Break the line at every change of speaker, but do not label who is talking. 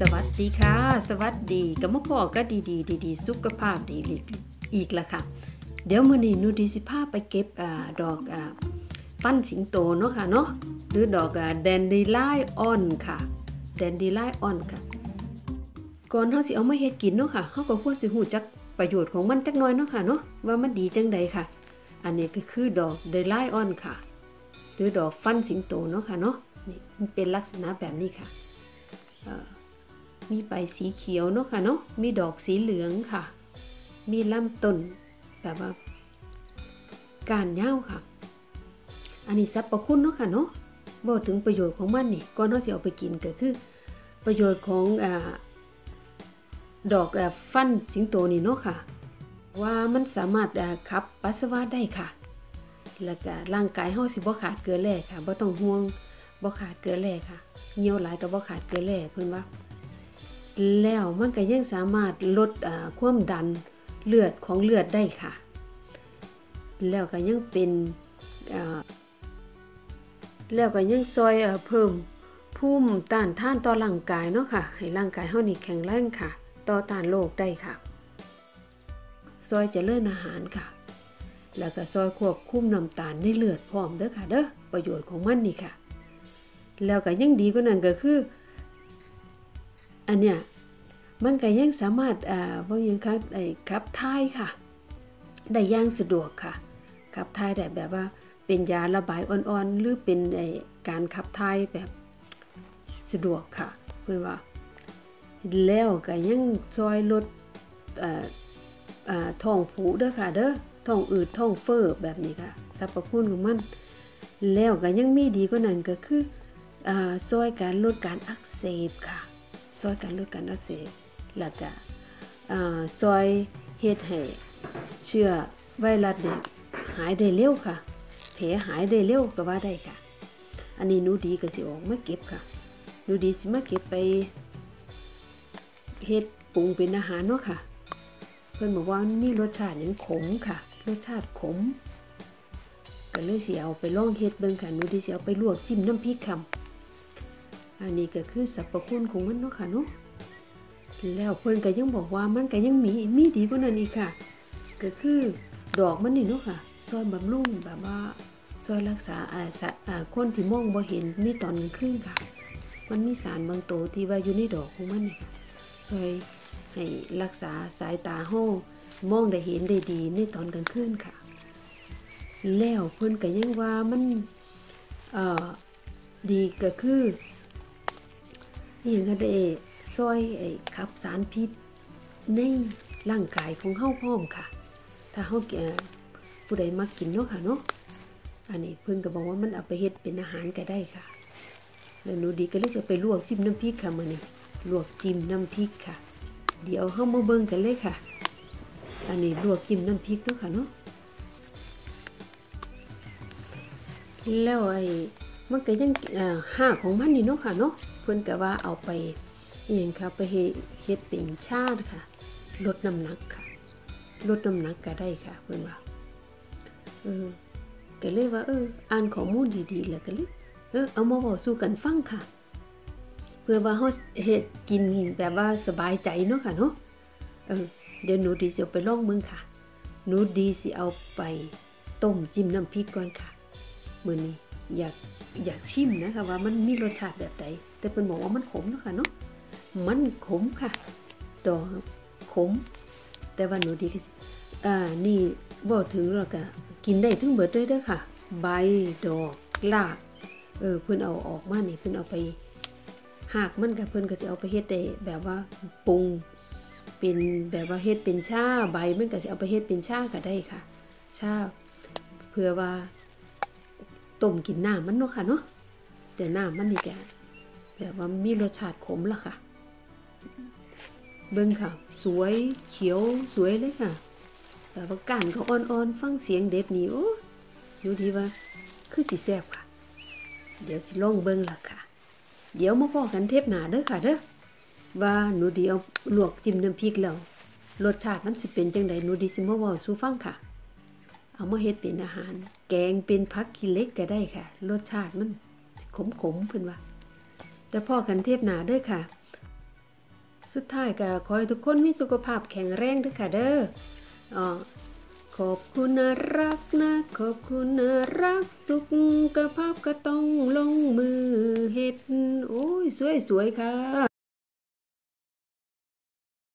สวัสดีค่ะ สวัสดีกับมาพอก็ดีดีดีดีสุขภาพดีอีกละค่ะ เดี๋ยวมื้อนี้นูดีสิพาไปเก็บอดอกอปั้นสิงโตเนาะค่ะเนาะหรือดอกแดนดีไลออนค่ะแดนดีไลออนค่ะ ก่อนเฮาสิเอามาเฮ็ดกินเนาะค่ะเฮาก็ควรสิฮู้จักประโยชน์ของมันจักหน่อยเนาะค่ะเนาะว่ามันดีจังใดค่ะ อันนี้ก็คือดอกเดลไลออนค่ะ หรือดอกฟันสิงโตเนาะค่ะเนาะนี่มันเป็นลักษณะแบบนี้ค่ะ มีใบสีเขียวเนาะค่ะเนาะ มีดอกสีเหลืองค่ะ มีลำต้นแบบว่าการยาวค่ะ อันนี้สรรพคุณเนาะค่ะเนาะบอกถึงประโยชน์ของมันนี่ก่อนเราสิเอาไปกินก็คือ ประโยชน์ของอดอกอฟันสิงโตนี่เนาะค่ะ ว่ามันสามารถขับปัสสาวะได้ค่ะ แล้วก็ร่างกายเฮาสิบ่ขาดเกลือแร่ค่ะบ่ต้องห่วง บ่ขาดเกลือแร่ค่ะเหี่ยวหลายก็บ่ขาดเกลือแร่เพิ่นว่า แล้วมันก็ยังสามารถลดความดันเลือดของเลือดได้ค่ะ แล้วก็ยังเป็นแล้วก็ยังซอยเพิ่มภูมิต้านทานต่อร่างกายเนาะค่ะ ให้ร่างกายเฮานี่แข็งแรงค่ะ ต่อต้านโรคได้ค่ะ ซอยจเจริญอาหารค่ะ แล้วก็ซอยควบคุมน้ำตาลในเลือดพร้อมเด้อค่ะเด้อประโยชน์ของมันนี่ค่ะ แล้วก็ยังดีกว่านั้นก็คือ อันเนี้ยมันก็ยังสามารถอ่าว่ายังครับไอ้ขับถ่ายค่ะ ได้ย่างสะดวกค่ะขับถ่ายได้แบบว่าเป็นยาระบายอ่อนๆ หรือเป็นไอ้การขับถ่ายแบบสะดวกค่ะ เพื่อนว่า แล้วก็ยังซอยลดอ่าอ่าท้องผูเด้อค่ะเด้อท้องอืดท้องเฟ้อแบบนี้ค่ะสรรพคุณของมัน แล้วก็ยังมีดีกว่านั้นก็คือ อ่าซอยการลดการอักเสบค่ะซอยการลดการอักเสบแล้วก็ซอยเฮ็ดให้เชื้อไวรัสเนี่ยหายได้เร็วค่ะแผลหายได้เร็วก็ว่าได้ค่ะ อันนี้นูดีก็สิออกมาเก็บค่ะนูดีสิมาเก็บไปเฮ็ดปรุงเป็นอาหารเนาะค่ะ เพิ่อนบอกว่ามีรสชาติยังขมค่ะ รสชาติขมก็เลยสิเอาไปล่องเฮ็ดเบิ่งค่ะนูดีสิเอาไปลวกจิ้มน้ำพริกค่ะ อันนี้ก็คือสรรพคุณของมันเนาะค่ะเนาะแล้วเพิ่นก็ยังบอกว่ามันก็ยังมีมีดีกว่านั้นอีกค่ะ ก็คือดอกมันนี่เนาะค่ะซอยบำรุงแบบว่าซอยรักษาอาสัตว์คนที่มองบ่เห็นนี่ตอนกลางคืนค่ะ มันมีสารบางตัวที่ว่าอยู่ในดอกของมันนี่ค่ะซอยให้รักษาสายตาเฮามองได้เห็นได้ดีในตอนกลางคืนค่ะ แล้วเพิ่นก็ยังว่ามันเอ่อดีก็คือ นี่ก็ได้ซอยไอ้ขับสารพิษในร่างกายของเฮาพร้อมค่ะ ถ้าเฮาแก่ผู้ใดมักกินเนาะค่ะเนาะอันนี้เพิ่นก็บอกว่ามันเอาไปเฮ็ดเป็นอาหารก็ได้ค่ะ แล้วหนูดีก็เลยจะไปลวกจิ้มน้ำพริกค่ะมื้อนี้ลวกจิ้มน้ำพริกค่ะ เดี๋ยวเฮามาเบิ่งกันเลยค่ะ อันนี้ลวกจิ้มน้ำพริกเนาะค่ะเนาะแล้วไอ้ มันก็ยังอ่าห้าของมันนี่เนาะค่ะเนาะเพิ่อนก็ว่าเอาไปเองค่ะไปเฮ็ดเป็นชาติค่ะ ลดน้ำหนักค่ะ ลดน้ำหนักก็ได้ค่ะ เพื่อนว่าเออก็เลยว่าเอออ่านข้อมูลดีๆแล้วก็เลยเออเอามาบอกสู่กันฟังค่ะ เพื่อว่าเฮาเฮ็ดกินแบบว่าสบายใจเนาะค่ะเนาะเออเดี๋ยวหนูดีสิเอาไปลองมึงค่ะหนูดีสิเอาไปต้มจิ้มน้ำพริกก่อนค่ะมื้อนี้ อยากอยากชิมนะคะว่ามันมีรสชาติแบบใดแต่เพิ่นบอกว่ามันขมเนาะค่ะเนาะมันขมค่ะดอกขม แต่ว่าหนูดีก็อ่านี่บอกถึงแล้วก็กินได้ทั้งเบิดเลยเด้อค่ะ ใบดอกรากเออเพิ่นเอาออกมานี่เพิ่นเอาไปหากมันก็เพิ่นก็จะเอาไปเฮ็ดได้แบบว่าปรุงเป็นแบบว่าเฮ็ดเป็นชาใบมันก็จะเอาไปเฮ็ดเป็นชาก็ได้ค่ะชาเพื่อว่า ต้มกินน้ำมันเนาะค่ะเนาะแต่น้ำมันนี่แกแบบว่ามีรสชาติขมละค่ะ เบิ่งค่ะ สวยเขียวสวยเลยค่ะ แต่ว่ากานก็อ่อนๆ ฟังเสียงเด็ดนี่โอ้อยู่ดีว่า คือสิแซ่บค่ะ เดี๋ยวสิลองเบิ่งล่ะค่ะ เดี๋ยวมาพอกันเทปหนาเด้อค่ะเด้อว่าหนูดีเอาลวกจิ้มน้ำพริกแล้วรสชาติมันสิเป็นจังไดหนูดีสิมาว้าสู่ฟังค่ะ เอามาเฮ็ดเป็นอาหาร แกงเป็นผักขี้เล็กก็ได้ค่ะ รสชาติมันขมๆเพิ่นว่าแต่พ่อกันเทพหนาเด้อค่ะ สุดท้ายก็ขอให้ทุกคนมีสุขภาพแข็งแรงด้วยค่ะเด้ออ๋อขอบคุณนะรักนะ ขอบคุณนะรักสุขภาพก็ต้องลงมือเฮ็ด โอ้ย สวย ๆ ค่ะ